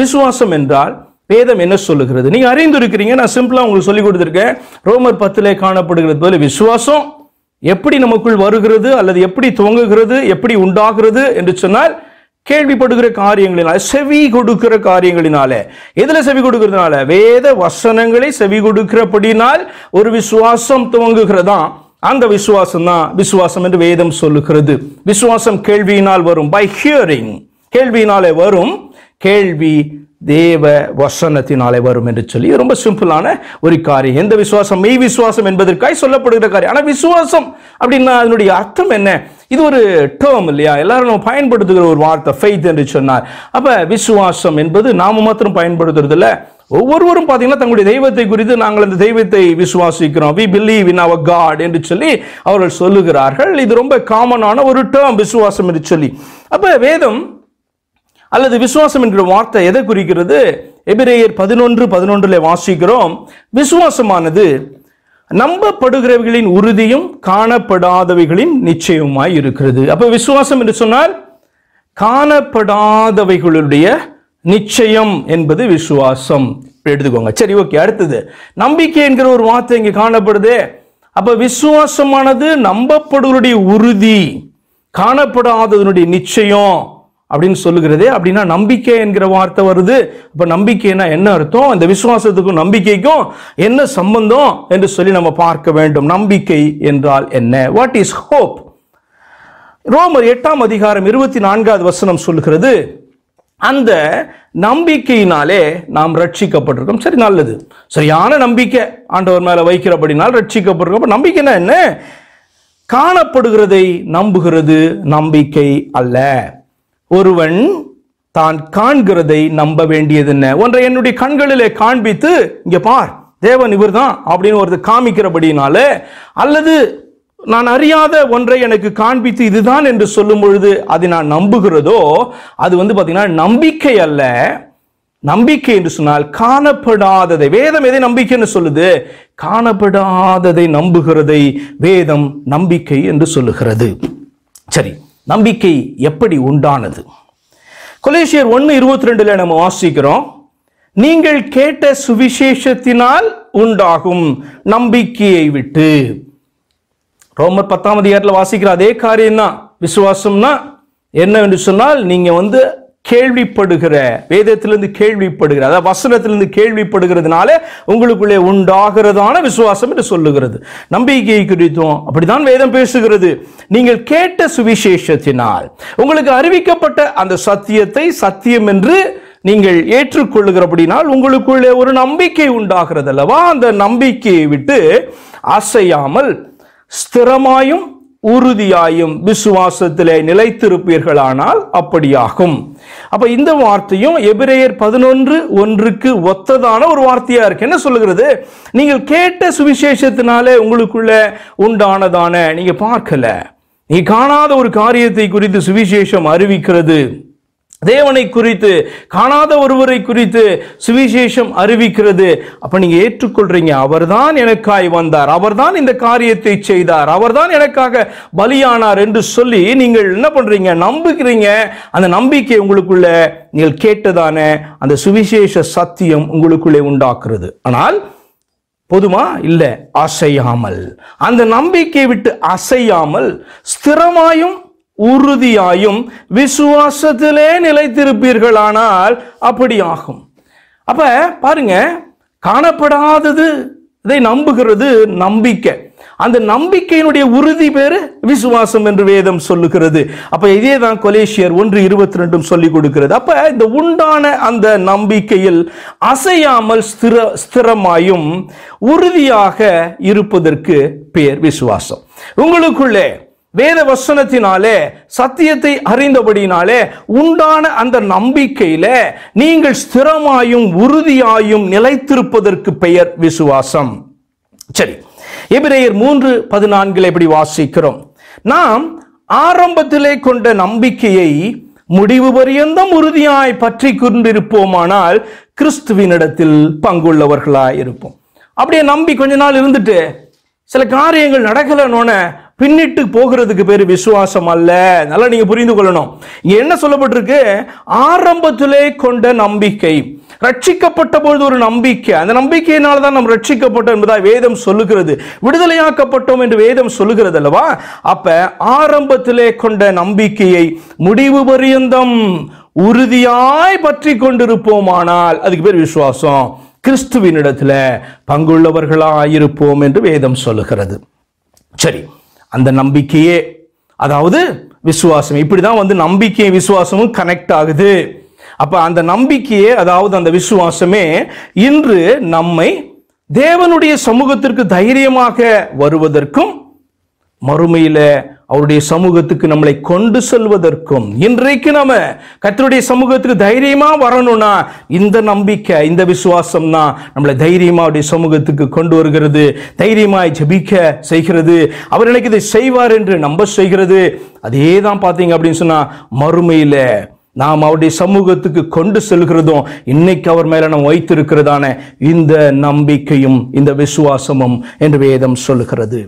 விசுவாசம் என்றால் வேதம் என்ன சொல்லுகிறது? நீங்க அறிந்திருக்கிறீங்க நான் சிம்பிளா உங்களுக்கு சொல்லி கொடுத்துருக்கேன். ரோமர் பத்திலே காணப்படுகிறது போல விசுவாசம் எப்படி நமக்குள் வருகிறது அல்லது எப்படி துவங்குகிறது எப்படி உண்டாகிறது என்று சொன்னால் கேள்விப்படுகிற காரியங்களினால செவி கொடுக்கிற காரியங்களினால. எதுல செவி கொடுக்கிறதுனால? வேத வசனங்களை செவி கொடுக்கிறபடினால் ஒரு விசுவாசம் துவங்குகிறதா? அந்த விசுவாசம் தான் விசுவாசம் என்று வேதம் சொல்லுகிறது. விசுவாசம் கேள்வியினால் வரும். பை ஹியரிங் கேள்வியினாலே வரும். கேள்வி தேவ வசனத்தினாலே வரும் என்று சொல்லி ரொம்ப சிம்பிளான ஒரு காரியம். எந்த விசுவாசம்? மெய் விசுவாசம் என்பதற்காய் சொல்லப்படுகிற காரியம். ஆனால் விசுவாசம் அப்படின்னா அதனுடைய அர்த்தம் என்ன? இது ஒரு டேர்ம் இல்லையா? எல்லாரும் நம்ம பயன்படுத்துகிற ஒரு வார்த்தை ஃபெய்த் என்று சொன்னார். அப்போ விசுவாசம் என்பது நாம் மாத்திரம் பயன்படுத்துறது இல்லை ஒவ்வொருவரும் பார்த்தீங்கன்னா தங்களுடைய தெய்வத்தை குறித்து நாங்கள் அந்த தெய்வத்தை விசுவாசிக்கிறோம். We believe in our God என்று சொல்லி அவர்கள் சொல்லுகிறார்கள். இது ரொம்ப காமனான ஒரு டேர்ம் விசுவாசம் என்று சொல்லி. அப்போ வேதம் அல்லது விசுவாசம் என்கிற வார்த்தை எதை குறிக்கிறது? எபிரேயர் பதினொன்று பதினொன்றில் வாசிக்கிறோம். விசுவாசமானது நம்பப்படுகிறவைகளின் உறுதியும் காணப்படாதவைகளின் நிச்சயமாய் இருக்கிறது. அப்ப விசுவாசம் என்று சொன்னால் காணப்படாதவைகளுடைய நிச்சயம் என்பது விசுவாசம். எடுத்துக்கோங்க. சரி ஓகே அடுத்தது. நம்பிக்கை என்கிற ஒரு வார்த்தை இங்கே காணப்படுது. அப்ப விசுவாசமானது நம்பப்படுவருடைய உறுதி காணப்படாததனுடைய நிச்சயம். அப்படின்னு சொல்லுகிறது அப்படின்னா நம்பிக்கை என்கிற வார்த்தை வருது. இப்போ நம்பிக்கைனா என்ன அர்த்தம்? அந்த விசுவாசத்துக்கும் நம்பிக்கைக்கும் என்ன சம்பந்தம் என்று சொல்லி நம்ம பார்க்க வேண்டும். நம்பிக்கை என்றால் என்ன? வாட் இஸ் ஹோப் ரோமர் எட்டாம் அதிகாரம் இருபத்தி நான்காவது வசனம் சொல்லுகிறது அந்த நம்பிக்கையினாலே நாம் ரட்சிக்கப்பட்டிருக்கோம். சரி நல்லது. சரியான நம்பிக்கை ஆண்டவர் மேலே வைக்கிறபடினால் ரட்சிக்கப்பட்டிருக்கோம். அப்போ நம்பிக்கைனா என்ன? காணப்படுகிறதை நம்புகிறது நம்பிக்கை அல்ல. ஒருவன் தான் காண்கிறதை நம்ப வேண்டியது என்ன ஒன்றை என்னுடைய கண்களிலே காண்பித்து இங்க பார் தேவன் இவர் தான் அப்படின்னு ஒருத்தர் காமிக்கிறபடினால அல்லது நான் அறியாத ஒன்றை எனக்கு காண்பித்து இதுதான் என்று சொல்லும் பொழுது அதை நான் நம்புகிறதோ அது வந்து பார்த்தீங்கன்னா நம்பிக்கை அல்ல. நம்பிக்கை என்று சொன்னால் காணப்படாததை. வேதம் எதை நம்பிக்கைன்னு சொல்லுது? காணப்படாததை நம்புகிறதை வேதம் நம்பிக்கை என்று சொல்லுகிறது. சரி. நம்பிக்கை எப்படி உண்டானது? கொலேசியர் ஒன்று இருபத்தி ரெண்டுல நம்ம வாசிக்கிறோம். நீங்கள் கேட்ட சுவிசேஷத்தினால் உண்டாகும் நம்பிக்கையை விட்டு. ரோமர் பத்தாம் அதிகாரத்தில் வாசிக்கிற அதே காரியம் தான் விசுவாசம்னா என்னவென்று சொன்னால் நீங்கள் வந்து கேள்விப்படுகிற வேதத்திலிருந்து கேள்விப்படுகிற அதாவது வசனத்திலிருந்து கேள்விப்படுகிறதுனால உங்களுக்குள்ளே உண்டாகிறதான விசுவாசம் என்று சொல்லுகிறது. நம்பிக்கை குறித்தும் அப்படிதான் வேதம் பேசுகிறது. நீங்கள் கேட்ட சுவிசேஷத்தினால் உங்களுக்கு அறிவிக்கப்பட்ட அந்த சத்தியத்தை சத்தியம் என்று நீங்கள் ஏற்றுக்கொள்ளுகிறபடினால் உங்களுக்குள்ளே ஒரு நம்பிக்கை உண்டாகிறது அல்லவா அந்த நம்பிக்கையை விட்டு அசையாமல் ஸ்திரமாயும் உறுதியாயும் விசுவாசத்திலே நிலைத்திருப்பீர்களானால் அப்படியாகும். அப்ப இந்த வார்த்தையும் எபிரேயர் பதினொன்று ஒன்றுக்கு ஒத்ததான ஒரு வார்த்தையா இருக்கு. என்ன சொல்லுகிறது? நீங்கள் கேட்ட சுவிசேஷத்தினாலே உங்களுக்குள்ள உண்டானதான நீங்க பார்க்கல. நீ காணாத ஒரு காரியத்தை குறித்து சுவிசேஷம் அறிவிக்கிறது. தேவனை குறித்து காணாத ஒருவரை குறித்து சுவிசேஷம் அறிவிக்கிறது. அப்ப நீங்க ஏற்றுக்கொள்றீங்க அவர்தான் எனக்காய் வந்தார் அவர்தான் இந்த காரியத்தை செய்தார் அவர்தான் எனக்காக பலியானார் என்று சொல்லி நீங்கள் என்ன பண்றீங்க நம்புகிறீங்க. அந்த நம்பிக்கை உங்களுக்குள்ள நீங்கள் கேட்டதான அந்த சுவிசேஷ சத்தியம் உங்களுக்குள்ளே உண்டாக்குறது. ஆனால் போதுமா இல்லை அசையாமல். அந்த நம்பிக்கை விட்டு அசையாமல் ஸ்திரமாயும் உறுதியாயும் விசுவாசத்திலே நிலைத்திருப்பீர்களானால் அப்படி ஆகும் அப்ப பாருங்க காணப்படாதது இதை நம்புகிறது நம்பிக்கை. அந்த நம்பிக்கையினுடைய உறுதி பேரு விசுவாசம் என்று வேதம் சொல்லுகிறது. அப்ப இதே தான் கொலேசியர் ஒன்று இருபத்தி ரெண்டும் சொல்லி கொடுக்கிறது. அப்ப இந்த உண்டான அந்த நம்பிக்கையில் அசையாமல் ஸ்திர ஸ்திரமாயும் உறுதியாக இருப்பதற்கு பேர் விசுவாசம். உங்களுக்குள்ளே வேத வசனத்தினாலே சத்தியத்தை அறிந்தபடினாலே உண்டான அந்த நம்பிக்கையில நீங்கள் ஸ்திரமாயும் உறுதியாயும் நிலைத்திருப்பதற்கு பெயர் விசுவாசம். சரி எபிரேயர் மூன்று பதினான்கில் எப்படி வாசிக்கிறோம்? நாம் ஆரம்பத்திலே கொண்ட நம்பிக்கையை முடிவு பரியந்தம் உறுதியாய் பற்றி கொண்டிருப்போமானால் கிறிஸ்துவினிடத்தில் பங்குள்ளவர்களாய் இருப்போம் அப்படியே நம்பி கொஞ்ச நாள் இருந்துட்டு சில காரியங்கள் நடக்கலன்னொன்னே பின்னிட்டு போகிறதுக்கு பேர் விசுவாசம் அல்ல. நல்லா நீங்க புரிந்து கொள்ளணும். இங்க என்ன சொல்லப்பட்டிருக்கு? ஆரம்பத்திலே கொண்ட நம்பிக்கை. ரட்சிக்கப்பட்ட பொழுது ஒரு நம்பிக்கை. அந்த நம்பிக்கையினால தான் நாம் ரட்சிக்கப்பட்டோம் என்பதாக வேதம் சொல்லுகிறது. விடுதலையாக்கப்பட்டோம் என்று வேதம் சொல்லுகிறது அல்லவா? அப்ப ஆரம்பத்திலே கொண்ட நம்பிக்கையை முடிவு பரியந்தம் உறுதியாய் பற்றி கொண்டிருப்போமானால் அதுக்கு பேர் விசுவாசம். கிறிஸ்துவினிடத்தில் பங்குள்ளவர்களாயிருப்போம் என்று வேதம் சொல்லுகிறது. சரி. அந்த நம்பிக்கையே அதாவது விசுவாசம். இப்படி தான் வந்து நம்பிக்கையும் விசுவாசமும் கனெக்ட் ஆகுது. அப்போ அந்த நம்பிக்கையே அதாவது அந்த விசுவாசமே இன்று நம்மை தேவனுடைய சமூகத்திற்கு தைரியமாக வருவதற்கும் மறுமையில் அவருடைய சமூகத்துக்கு நம்மளை கொண்டு செல்வதற்கும் இன்றைக்கு நம்ம கத்தருடைய சமூகத்துக்கு தைரியமாக வரணும்னா இந்த நம்பிக்கை இந்த விசுவாசம் தான் நம்மளை தைரியமாக அவருடைய சமூகத்துக்கு கொண்டு வருகிறது தைரியமாய் ஜெபிக்க செய்கிறது. அவர் எனக்கு இதை செய்வார் என்று நம்ப செய்கிறது. அதே தான் பார்த்தீங்க அப்படின்னு சொன்னால் மறுமையில் நாம் அவருடைய சமூகத்துக்கு கொண்டு செல்கிறதும் இன்னைக்கு அவர் மேல நாம் வைத்திருக்கிறதான இந்த நம்பிக்கையும் இந்த விசுவாசமும் என்று வேதம் சொல்லுகிறது.